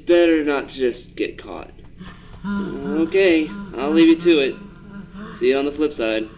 better not to just get caught. Okay, I'll leave you to it. See you on the flip side.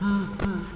嗯嗯。